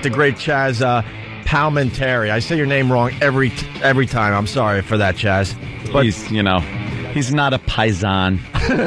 The great Chazz uh, Palminteri. I say your name wrong every every time. I'm sorry for that, Chazz. But he's, you know, he's not a paisan,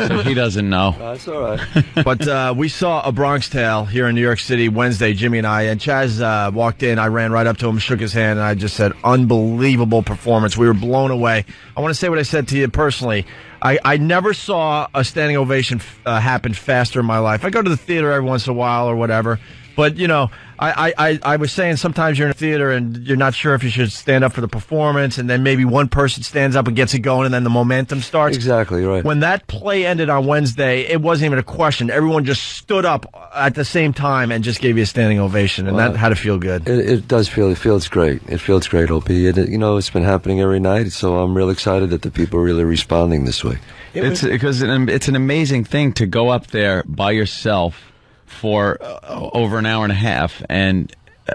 so he doesn't know. That's all right. but uh, we saw a Bronx Tale here in New York City Wednesday, Jimmy and I, and Chazz uh, walked in. I ran right up to him, shook his hand, and I just said, "Unbelievable performance! We were blown away." I want to say what I said to you personally. I, I never saw a standing ovation uh, happen faster in my life. I go to the theater every once in a while or whatever, but you know, I, I, I was saying sometimes you're in a theater and you're not sure if you should stand up for the performance, and then maybe one person stands up and gets it going, and then the momentum starts. Exactly right. When that play ended on Wednesday, it wasn't even a question. Everyone just stood up at the same time and just gave you a standing ovation, and Well, that had to feel good. It, it does feel it feels great. It feels great, OP. It, you know, it's been happening every night, so I'm real excited that the people are really responding this way. It's because it's an amazing thing to go up there by yourself for uh, over an hour and a half and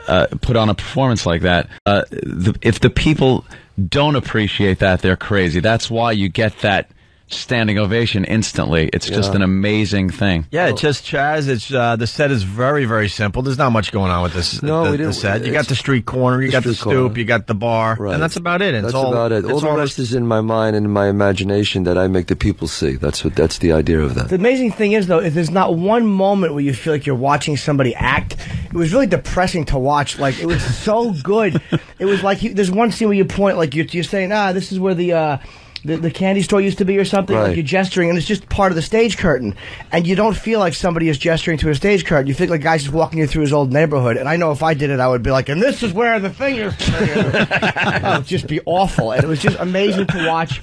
uh, put on a performance like that. Uh, the, if the people don't appreciate that, they're crazy. That's why you get that standing ovation instantly. It's just an amazing thing. Yeah, it's just Chazz. It's uh, the set is very very simple. There's not much going on with this. No, the, we the didn't- set. You got the street corner, you the got the stoop, corner. you got the bar, Right. and that's about it. It's That's all about it. All it's the rest is in my mind and in my imagination that I make the people see. That's what. That's the idea of that. The amazing thing is, though, is there's not one moment where you feel like you're watching somebody act. It was really depressing to watch. Like it was so good. it was like you, there's one scene where you point, like you're, you're saying, ah, this is where the. Uh, the, the candy store used to be or something like you're gesturing and it's just part of the stage curtain and you don't feel like somebody is gesturing to a stage curtain you feel like a guy's just walking you through his old neighborhood and i know if i did it i would be like and this is where the thing is it would just be awful and it was just amazing to watch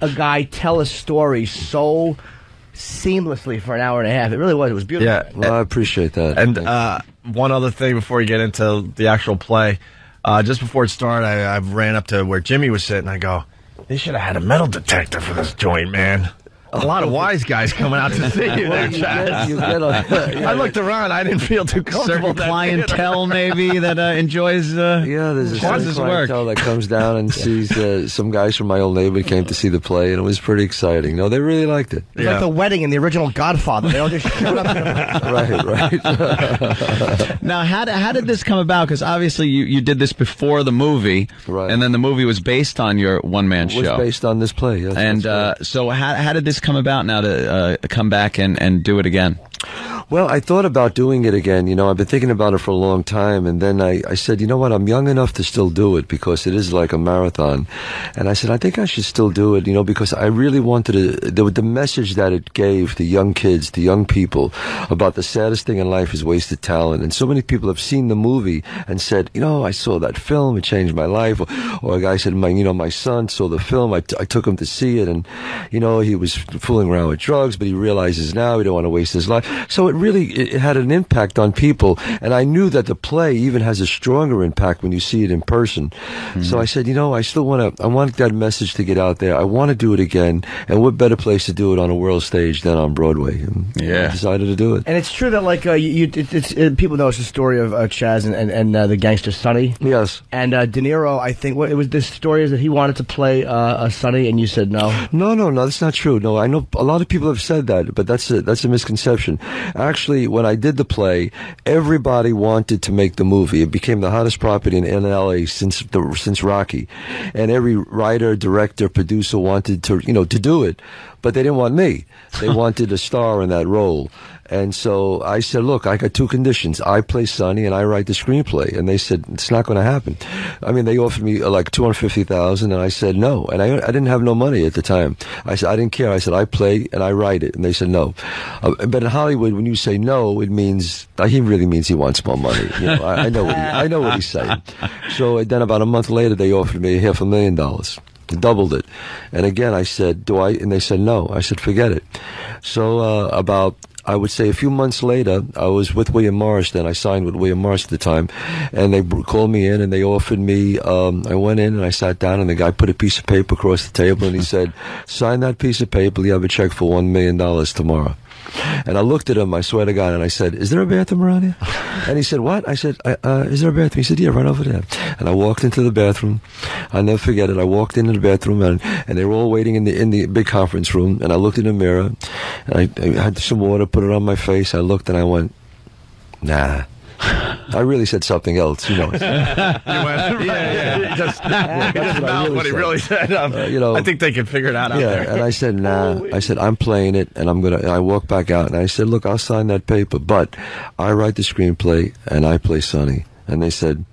a guy tell a story so seamlessly for an hour and a half. It really was. It was beautiful. Yeah, Well, I appreciate that. And uh, one other thing before we get into the actual play, uh, just before it started, I, I ran up to where Jimmy was sitting. I go, they should have had a metal detector for this joint, man. A lot of wise guys coming out to see you there, you get, Chazz. you get a, I looked around. I didn't feel too comfortable. Certain clientele, maybe, that uh, enjoys. Uh, Yeah, there's a watches certain his work. clientele that comes down and sees uh, some guys from my old neighborhood came to see the play, and it was pretty exciting. No, they really liked it. It was like the wedding in the original Godfather. They all just showed up. right, right. Now, how did, how did this come about? Because obviously you, you did this before the movie, Right. and then the movie was based on your one man was show. based on this play. Yes, and uh, right. so, how, how did this come about now to uh, come back and, and do it again? Well, I thought about doing it again. You know, I've been thinking about it for a long time. And then I, I said, you know what? I'm young enough to still do it because it is like a marathon. And I said, I think I should still do it, you know, because I really wanted to, the, the message that it gave the young kids, the young people about the saddest thing in life is wasted talent. And so many people have seen the movie and said, you know, I saw that film. It changed my life. Or, or a guy said, my, you know, my son saw the film. I, t- I took him to see it. And, you know, he was fooling around with drugs, but he realizes now he don't want to waste his life. So it really, it, it had an impact on people. And I knew that the play even has a stronger impact when you see it in person. So I said, you know, I still want to, I want that message to get out there. I want to do it again. And what better place to do it on a world stage than on Broadway? And Yeah. I decided to do it. And it's true that like uh, you, you it, it's uh, people know it's the story of uh, Chazz and and, and uh, the gangster Sonny. Yes. And uh, De Niro, I think what it was. This story is that he wanted to play uh, a Sonny, and you said no. No, no, no, that's not true. No, I know a lot of people have said that, but that's a, that's a misconception. Actually, when I did the play, everybody wanted to make the movie. It became the hottest property in, in LA since the, since Rocky, and every writer, director, producer wanted to you know to do it, but they didn't want me. They wanted a star in that role. And so I said, look, I got two conditions. I play Sonny and I write the screenplay. And they said, it's not going to happen. I mean, they offered me uh, like 250000 and I said no. And I, I didn't have no money at the time. I said, I didn't care. I said, I play and I write it. And they said no. Uh, but in Hollywood, when you say no, it means, he really means he wants more money. You know, I, I know what he, I know what he's saying. So uh, then about a month later, they offered me half a million dollars doubled it. And again, I said, "Do I?" And they said, "No." I said, "Forget it." So uh, about. I would say a few months later, I was with William Morris. Then I signed with William Morris at the time, and they called me in and they offered me. Um, I went in and I sat down, and the guy put a piece of paper across the table, and he said, "Sign that piece of paper. You have a check for one million dollars tomorrow." And I looked at him, I swear to God, and I said, Is there a bathroom around here? And he said, What? I said, uh, uh, Is there a bathroom? He said, Yeah, right over there. And I walked into the bathroom. I'll never forget it. I walked into the bathroom, and, and they were all waiting in the, in the big conference room. And I looked in the mirror, and I, I had some water, put it on my face. I looked, and I went, Nah. I really said something else, you know. yeah, yeah. He just, he just what I mouthed really what he said. really said. Um, Uh, you know- I think they can figure it out out yeah, there. and I said, nah. I said, I'm playing it, and I'm gonna. And I walked back out, and I said, look, I'll sign that paper, but I write the screenplay, and I play Sonny. And they said,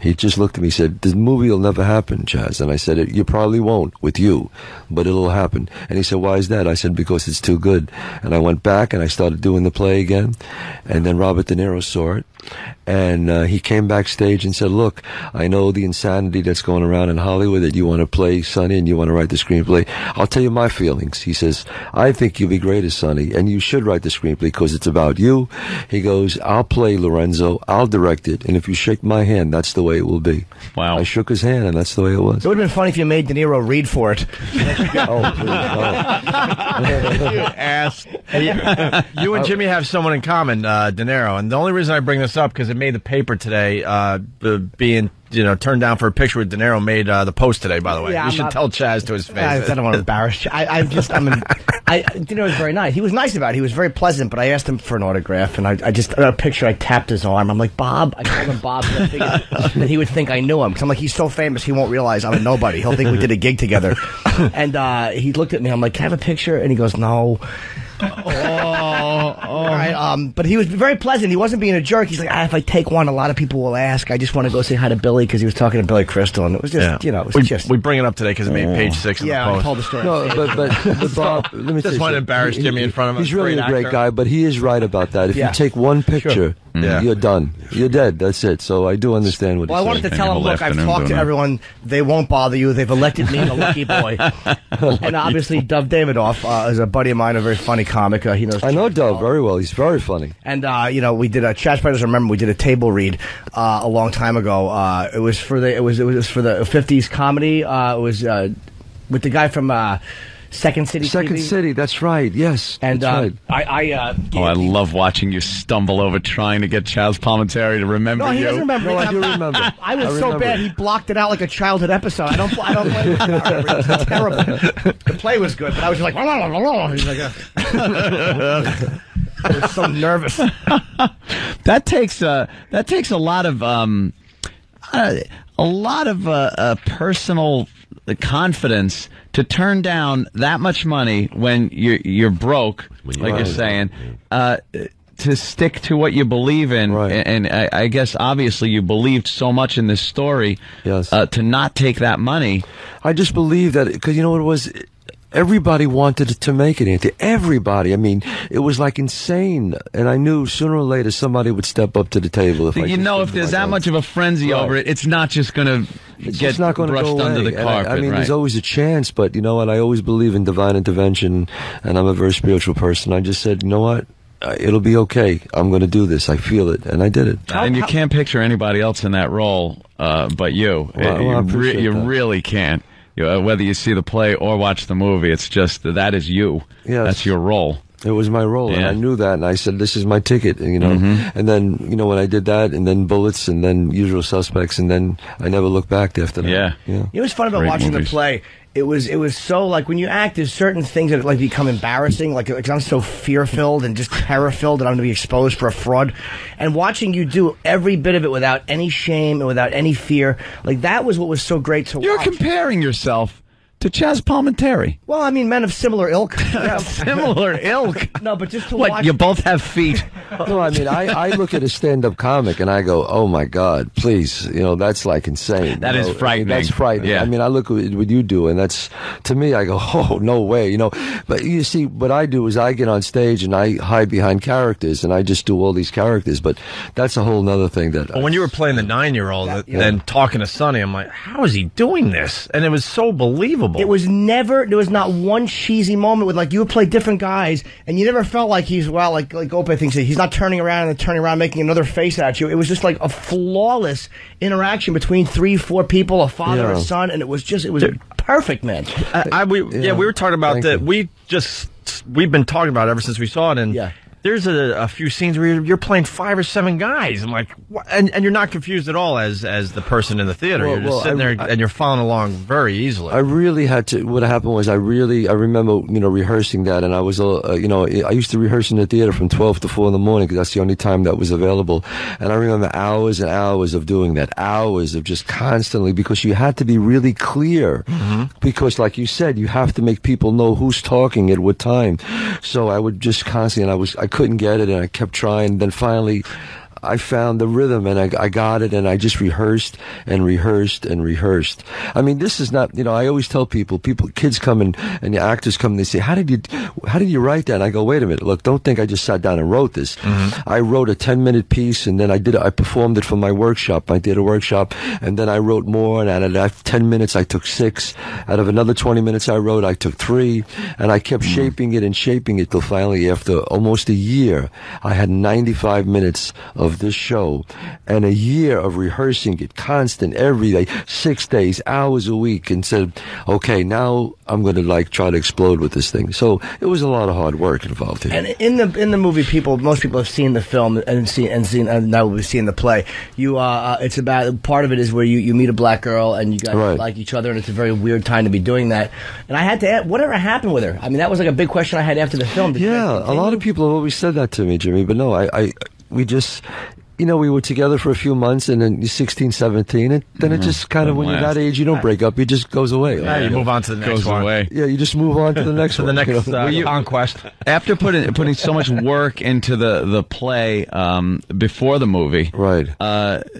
he just looked at me, and said, the movie will never happen, Chazz. And I said, it, you probably won't with you, but it'll happen. And he said, why is that? I said, because it's too good. And I went back and I started doing the play again, and then Robert De Niro saw it, and uh, he came backstage and said, "Look, I know the insanity that's going around in Hollywood that you want to play Sonny and you want to write the screenplay. I'll tell you my feelings." He says, "I think you'll be great as Sonny, and you should write the screenplay because it's about you." He goes, "I'll play Lorenzo, I'll direct it, and if you shake my hand, that's the way it will be." Wow. I shook his hand, and that's the way it was. It would have been funny if you made De Niro read for it. oh, please, oh. you ass. you and Jimmy have someone in common, uh, De Niro, and the only reason I bring this up because it made the paper today. Uh, being you know turned down for a picture with De Niro made uh, the post today. By the way, Yeah, you I'm should not- tell Chazz to his face. I, I don't want to embarrass you. I, just, I'm, an, I, De Niro was very nice. He was nice about it. He was very pleasant, but I asked him for an autograph, and I, I just, a picture, I tapped his arm. I'm like, Bob, I called him Bob, that he would think I knew him. Because I'm like, he's so famous, he won't realize I'm a nobody. He'll think we did a gig together. And uh, he looked at me, I'm like, can I have a picture? And he goes, no. All right, um, but he was very pleasant. He wasn't being a jerk. He's like, ah, if I take one, a lot of people will ask. I just want to go say hi to Billy because he was talking to Billy Crystal, and it was just, Yeah. you know, it was we, just. we bring it up today because it made page six in yeah, the I post. told the story. No, but but, but Bob, let me Just tell you wanna something. embarrass He- Jimmy in front of a He's really great a great actor. guy, but he is right about that. If Yeah. you take one picture, Yeah. you're done. You're dead. That's it. So I do understand what Well, I wanted to saying. Spend tell him, look, I've talked to everyone. They won't bother you. They've elected me the lucky boy. and obviously, Dov Davidoff uh, is a buddy of mine, a very funny comic. Uh, he knows. I know well. very well. He's very funny. And uh, you know, we did a Chaz Brothers. Remember, we did a table read uh, a long time ago. Uh, it was for the it was it was for the '50s comedy. Uh, it was uh, with the guy from uh, Second City. Second TV. City. That's right. Yes. And that's uh, right. I, I, uh, Oh, I love watching you stumble over trying to get Chazz Palminteri to remember No, he you. doesn't remember. No. I do remember. I was I so bad he blocked it out like a childhood episode. I don't. I don't blame him. It was terrible. The play was good, but I was just like, He's like uh, I was so nervous. That takes uh, that takes a lot of um, uh, a lot of uh, uh, personal confidence to turn down that much money when you're you're broke, like you're saying, uh, to stick to what you believe in. Right. And, I, I guess obviously you believed so much in this story. Yes. Uh, to not take that money. I just believe that because you know what it was. Everybody wanted to make it, Anthony. Everybody. I mean, it was like insane, and I knew sooner or later somebody would step up to the table. If you know, if there's that much of a frenzy Right. over it, it's not just going to it's get not going to brushed go away. under the And I- carpet. I, mean, right. there's always a chance, but you know what? I always believe in divine intervention, and I'm a very spiritual person. I just said, you know what? It'll be okay. I'm going to do this. I feel it, and I did it. and you can't picture anybody else in that role uh, but you. Well, well, I you re- you really can't. Whether you see the play or watch the movie, it's just that that is you. Yes. That's your role. It was my role, and I knew that, and I said, "This is my ticket," and, you know. Mm-hmm. And then, you know, when I did that, and then Bullets, and then Usual Suspects, and then I never looked back after that. Yeah. yeah. You know what's fun about Great watching movies. the play? It was it was so like when you act, there's certain things that like become embarrassing. Like, like I'm so fear filled and just terror filled that I'm going to be exposed for a fraud. And watching you do every bit of it without any shame and without any fear, like that was what was so great to watch. You're comparing yourself to Chazz Palminteri. well, I mean, men of similar ilk. Yeah. Similar ilk. no, but just to What? watch. You both have feet. No, I mean, I, I look at a stand-up comic and I go, "Oh my God, please!" You know, that's like insane. That you is know? I mean, frightening. that's frightening. Yeah. I mean, I look at what you do, and that's to me. I go, "Oh no way!" You know. But you see, what I do is I get on stage and I hide behind characters, and I just do all these characters. But that's a whole nother thing. That Well, when you were playing the nine-year-old, Yeah. and then talking to Sonny, I'm like, how is he doing this? And it was so believable. It was never. There was not one cheesy moment with like you would play different guys, and you never felt like he's well, like like Ope thinks that he's not turning around and then turning around, making another face at you. It was just like a flawless interaction between three, four people, a father, Yeah. a son, and it was just it was perfect, man. I, I we yeah. Yeah. we were talking about Thank that. you. We just we've been talking about it ever since we saw it, and Yeah. There's a, a few scenes where you're, you're playing five or seven guys. I'm like, what? and and you're not confused at all as as the person in the theater. Well, you're just well, sitting I- there and you're following along very easily. I really had to. What happened was, I really, I remember, you know, rehearsing that, and I was, uh, you know, I used to rehearse in the theater from twelve to four in the morning because that's the only time that was available. And I remember hours and hours of doing that, hours of just constantly because you had to be really clear, because, like you said, you have to make people know who's talking at what time. So I would just constantly, and I was, I couldn't get it, and I kept trying. Then finally. I found the rhythm and I, I got it and I just rehearsed and rehearsed and rehearsed. I mean, this is not, you know, I always tell people, people, kids come and, and the actors come and they say, how did you, how did you write that? And I go, wait a minute, look, don't think I just sat down and wrote this. Mm-hmm. I wrote a 10 minute piece and then I did, I performed it for my workshop. I did a workshop and then I wrote more and out of that 10 minutes I took six. Out of another 20 minutes I wrote, I took three and I kept mm-hmm. shaping it and shaping it till finally after almost a year, I had 95 minutes of this show and a year of rehearsing it constant every day, six days, hours a week and said, okay, now I'm going to like try to explode with this thing. So it was a lot of hard work involved here. And in the in the movie, people most people have seen the film and seen and seen and now we've seen the play. You uh, uh, it's about part of it is where you, you meet a black girl and you guys Right. like each other and it's a very weird time to be doing that. And I had to ask, whatever happened with her? I mean, that was like a big question I had after the film. Did Yeah, a lot of people have always said that to me, Jimmy. But no, I, I we just, you know, we were together for a few months, and then you're 16, 17, and then it just kind of, Doesn't when you're that age, you don't break up. It just goes away. Yeah, you move on to the next Goes one. away. Yeah, you just move on to the next To the next you know? uh, conquest. After putting putting so much work into the the play um, before the movie, Right.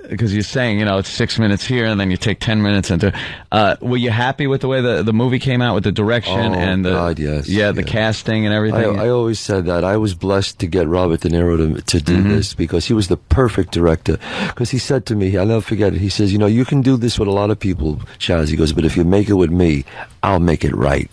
Because you're saying, you know, it's six minutes here, and then you take ten minutes into. Uh, were you happy with the way the, the movie came out with the direction Oh, and the God, yes, yeah, the casting and I, everything? I always said that I was blessed to get Robert De Niro to, to do Mm-hmm. this because he was the perfect director. Because he said to me, I'll never forget it. He says, "You know, you can do this with a lot of people, Chazz." He goes, "But if you make it with me, I'll make it right."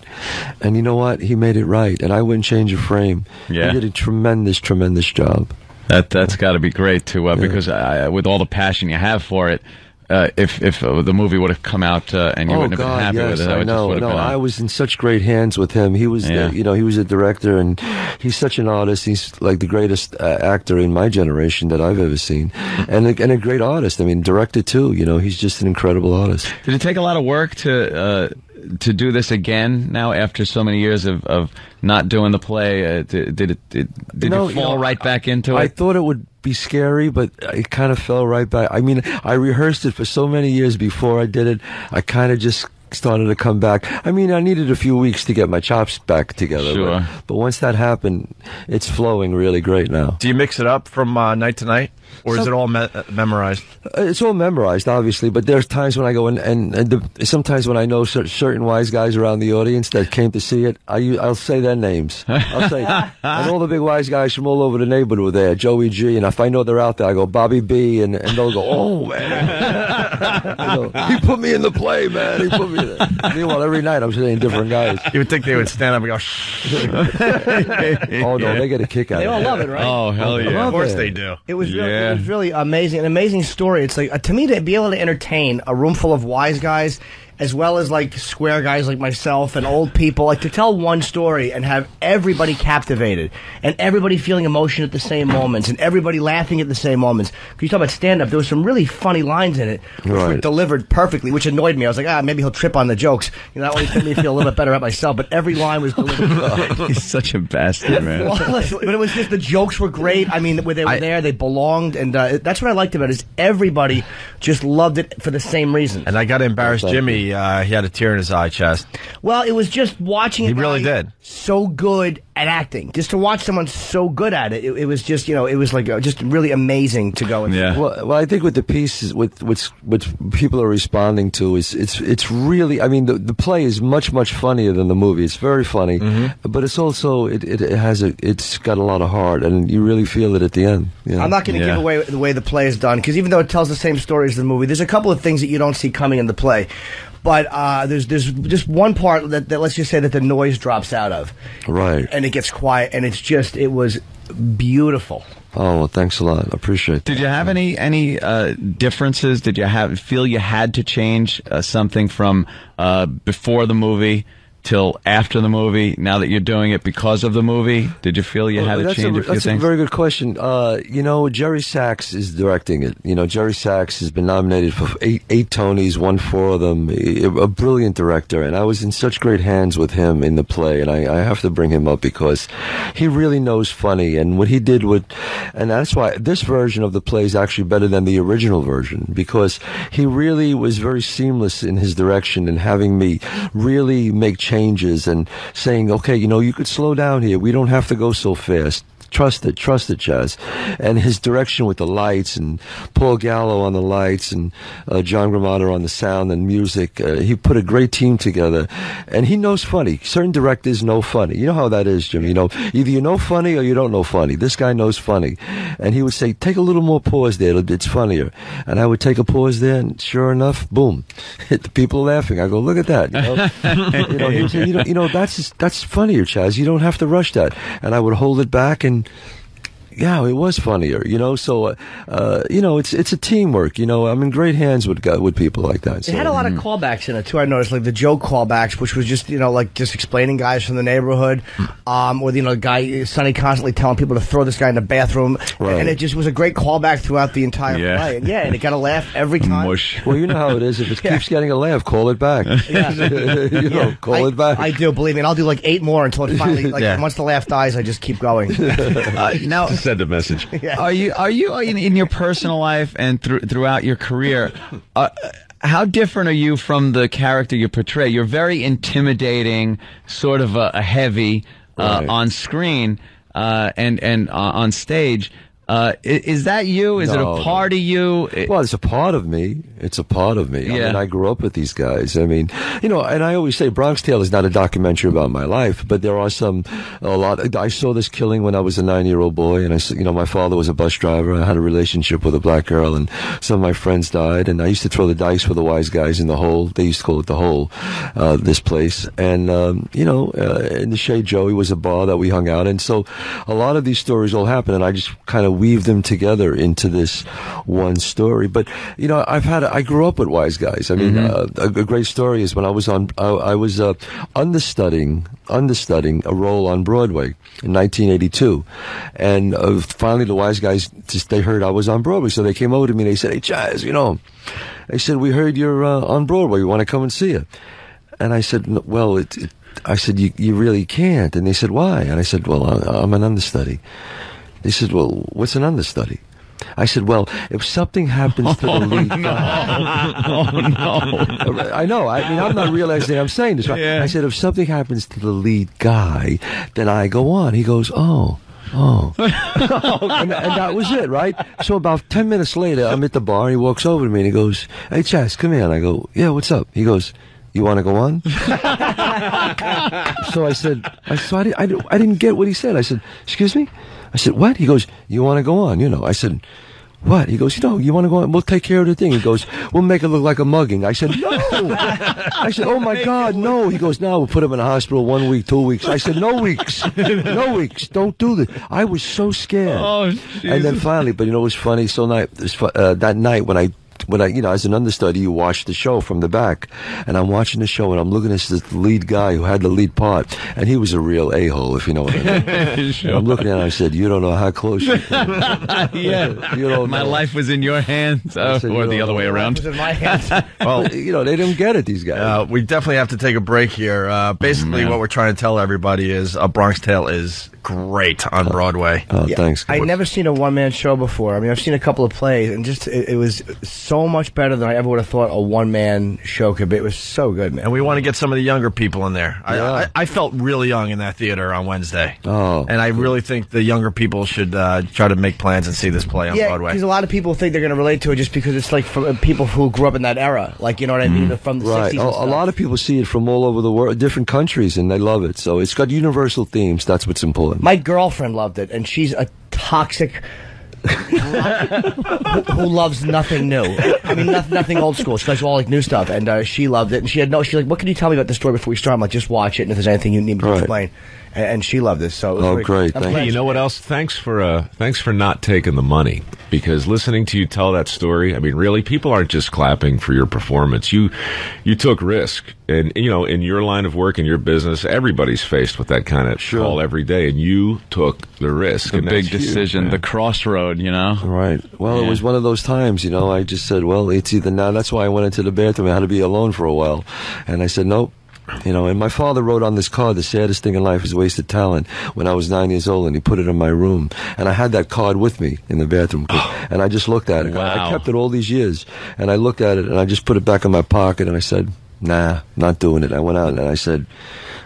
And you know what? He made it right, and I wouldn't change a frame. Yeah. he did a tremendous, tremendous job. That that's got to be great too, uh, because I, with all the passion you have for it, uh, if if uh, the movie would have come out uh, and you oh wouldn't have been happy yes, with it, I would just know. No, I was in such great hands with him. He was, Yeah. the, you know, he was a director, and he's such an artist. He's like the greatest uh, actor in my generation that I've ever seen, and a, and a great artist. I mean, director too. You know, he's just an incredible artist. Did it take a lot of work to uh, to do this again now after so many years of, of not doing the play? Uh, did, did it did, did No, you you fall know, right back into I it? I thought it would be scary, but it kind of fell right back. I mean, I rehearsed it for so many years before I did it. I kind of just started to come back. I mean, I needed a few weeks to get my chops back together. Sure. But, but once that happened, it's flowing really great now. Do you mix it up from uh, night to night, or is it all me- memorized? Uh, It's all memorized, obviously, but there's times when I go in, and, and the, sometimes when I know cer- certain wise guys around the audience that came to see it, I, will say their names. I'll say, and all the big wise guys from all over the neighborhood were there, Joey G, and if I know they're out there, I go Bobby B, and, and they'll go, oh man, know, he put me in the play, man. He put me. In there. Meanwhile, every night I'm seeing different guys. You would think they would stand up and go, Shh. Oh no, they get a kick out They of all it. love it, right? Oh hell yeah! Of course it. they do. It was really, it was really amazing, an amazing story. It's like uh, to me to be able to entertain a room full of wise guys, as well as like square guys like myself and old people, like to tell one story and have everybody captivated and everybody feeling emotion at the same moments and everybody laughing at the same moments. Because you talk about stand up, there was some really funny lines in it, which were delivered perfectly, which annoyed me. I was like, ah, maybe he'll trip on the jokes. You know, that always made me feel a little bit better about myself. But every line was delivered. He's such a bastard, man. flawless. But it was just the jokes were great. I mean, when they were I- there, they belonged, and uh, that's what I liked about it. Is everybody just loved it for the same reason. And I got to embarrass Thank you. Jimmy. Uh, he had a tear in his eye chest. Well, it was just watching. He really did. so good at acting. Just to watch someone so good at it, it, it was just you know, it was like uh, just really amazing to go. And Yeah. Well, well, I think with the pieces, with what's what people are responding to is it's it's really. I mean, the the play is much much funnier than the movie. It's very funny, but it's also it, it, it has a it's got a lot of heart, and you really feel it at the end. you know? I'm not going to Yeah. give away the way the play is done because even though it tells the same story as the movie, there's a couple of things that you don't see coming in the play. But uh, there's there's just one part that, that let's just say that the noise drops out of, right. and it gets quiet, and it's just it was beautiful. Oh, well, thanks a lot. I appreciate that. Did you have any any uh, differences? Did you have feel you had to change uh, something from uh, before the movie till after the movie? Now that you're doing it because of the movie, did you feel you had to change a, a, few that's things? a very good question. Uh, you know, Jerry Zaks is directing it. You know, Jerry Zaks has been nominated for eight, eight Tonys, won four of them. A, a brilliant director, and I was in such great hands with him in the play. And I, I have to bring him up because he really knows funny, and what he did with, and that's why this version of the play is actually better than the original version because he really was very seamless in his direction and having me really make changes and saying, okay, you know, you could slow down here. We don't have to go so fast. Trust it, trust it, Chazz. And his direction with the lights and Paul Gallo on the lights and uh, John Gromada on the sound and music. Uh, he put a great team together, and he knows funny. Certain directors know funny. You know how that is, Jim. You know, either you know funny or you don't know funny. This guy knows funny, and he would say, "Take a little more pause there. It's funnier." And I would take a pause there, and sure enough, boom, hit the people laughing. I go, "Look at that!" You know, you know, say, you know, you know, that's that's funnier, Chazz. You don't have to rush that. And I would hold it back and and yeah, it was funnier, you know. So, uh, uh, you know, it's it's a teamwork. You know, I'm in great hands with gu- with people like that. It had a lot of callbacks in it too. I noticed, like the joke callbacks, which was just you know like just explaining guys from the neighborhood, um, or you know, guy Sonny constantly telling people to throw this guy in the bathroom, Right. and it just was a great callback throughout the entire Yeah. play. And yeah, and it got a laugh every time. Mush. Well, you know how it is. If it keeps getting a laugh, call it back. you know, call I, it back. I do believe me, and I'll do like eight more until it finally like Yeah. once the laugh dies, I just keep going. Uh, now, Send a message. Are you are you in, in your personal life and through, throughout your career? Uh, how different are you from the character you portray? You're very intimidating, sort of a, a heavy uh, Right. on screen uh, and and uh, on stage. Uh, is that you? Is it a part of you? It- Well, it's a part of me. It's a part of me. I mean, I grew up with these guys. I mean, you know, and I always say Bronx Tale is not a documentary about my life, but there are some, a lot. I saw this killing when I was a nine-year-old boy, and I, you know, my father was a bus driver. I had a relationship with a black girl, and some of my friends died, and I used to throw the dice with the wise guys in the hole. They used to call it the hole, uh, this place. And, um, you know, uh, in the Shade Joey was a bar that we hung out in. So a lot of these stories all happen, and I just kind of weave them together into this one story. But, you know, I've had, I grew up with wise guys. I mean, uh, a, a great story is when I was on, I, I was uh, understudying, understudying a role on Broadway in 1982. And uh, finally, the wise guys just, they heard I was on Broadway. So they came over to me and they said, Hey, Chazz, you know, they said, We heard you're uh, on Broadway. We want to come and see you. And I said, well, it, it, I said, you, you really can't. And they said, why? And I said, well, I, I'm an understudy. They said, well, what's an understudy? I said, well, if something happens to the oh, lead guy, oh no! I know. I mean, I'm not realizing I'm saying this. Right? Yeah. I said, if something happens to the lead guy, then I go on. He goes, oh. Oh, and, and that was it, right? So about ten minutes later, I'm at the bar. And he walks over to me and he goes, "Hey, Chazz, come here." And I go, "Yeah, what's up?" He goes, "You want to go on?" so I said, I, so I, I, I didn't get what he said. I said, "Excuse me." I said, "What?" He goes, "You want to go on?" You know. I said. What? He goes, you know, you want to go on? We'll take care of the thing. He goes, we'll make it look like a mugging. I said, no. I said, oh my God, no. He goes, no, we'll put him in a hospital one week, two weeks. I said, no weeks. No weeks. Don't do this. I was so scared. Oh, and then finally, but you know what was funny? So night, uh, that night when I, when I, you know, as an understudy, you watch the show from the back, and I'm watching the show, and I'm looking at this lead guy who had the lead part, and he was a real a hole, if you know what I mean. And I'm looking at him, I said, "You don't know how close you yeah, You don't my know. life was in your hands, uh, said, or you the don't other way know. Around. was in my hands. Well, you know, they don't get it. These guys. Uh, we definitely have to take a break here. Uh, basically, what we're trying to tell everybody is A Bronx Tale is great on Broadway. oh, thanks. I'd never seen a one man show before. I mean, I've seen a couple of plays, and just it, it was so much better than I ever would have thought a one man show could be. It was so good, man. And we want to get some of the younger people in there. I, Yeah. I, I felt really young in that theater on Wednesday. Oh, And I really think the younger people should uh, try to make plans and see this play on Yeah, Broadway. because a lot of people think they're going to relate to it just because it's like from uh, people who grew up in that era. Like, you know what I mean? From the Right. 60s. A, and a lot of people see it from all over the world, different countries, and they love it. So it's got universal themes. That's what's important. My girlfriend loved it, and she's a toxic. who, who loves nothing new. I mean, nothing, nothing old school. She likes all like new stuff, and uh, she loved it. And she had no. She's like, "What can you tell me about the story before we start?" I'm like, "Just watch it, and if there's anything you need me to Right. explain." And, and she loved this. So it was Oh, great. great. Thank glad Hey, you know what else? Thanks for uh, thanks for not taking the money because listening to you tell that story. I mean, really, people aren't just clapping for your performance. You you took risk, and you know, in your line of work in your business, everybody's faced with that kind of Sure. call every day, and you took the risk. The and big that's huge, decision, the crossroad, you know? Right. Well, it was one of those times, you know. I just said, well, it's either now. That's why I went into the bathroom. I had to be alone for a while, and I said, nope. You know, and my father wrote on this card, "The saddest thing in life is wasted talent." When I was nine years old, and he put it in my room, and I had that card with me in the bathroom, and I just looked at it. I kept it all these years, and I looked at it, and I just put it back in my pocket, and I said, "Nah, not doing it." I went out and I said,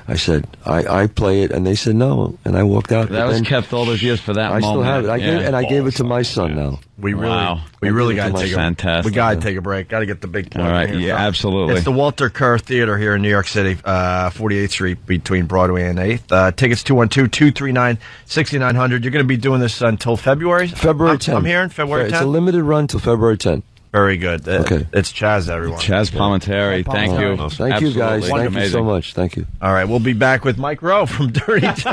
"I said I, I play it," and they said no, and I walked out. That was kept all those years for that I moment. still have it. I yeah. gave, and I gave it to my son now. We really, Wow. we really got to to take a Fantastic. We got to take a break. Got to get the big plug. All right, in here. yeah, absolutely. It's the Walter Kerr Theater here in New York City, uh, 48th Street between Broadway and 8th. Uh, tickets 212-239-6900. You're going to be doing this until February? February I'm, 10th. I'm hearing February It's a 10th. limited run till February 10th. Very good. Uh, Okay. It's Chazz, everyone. Chazz Palminteri, Yeah, thank you. Thank you, guys. Thank you so much. Thank you. All right, we'll be back with Mike Rowe from Dirty Talk.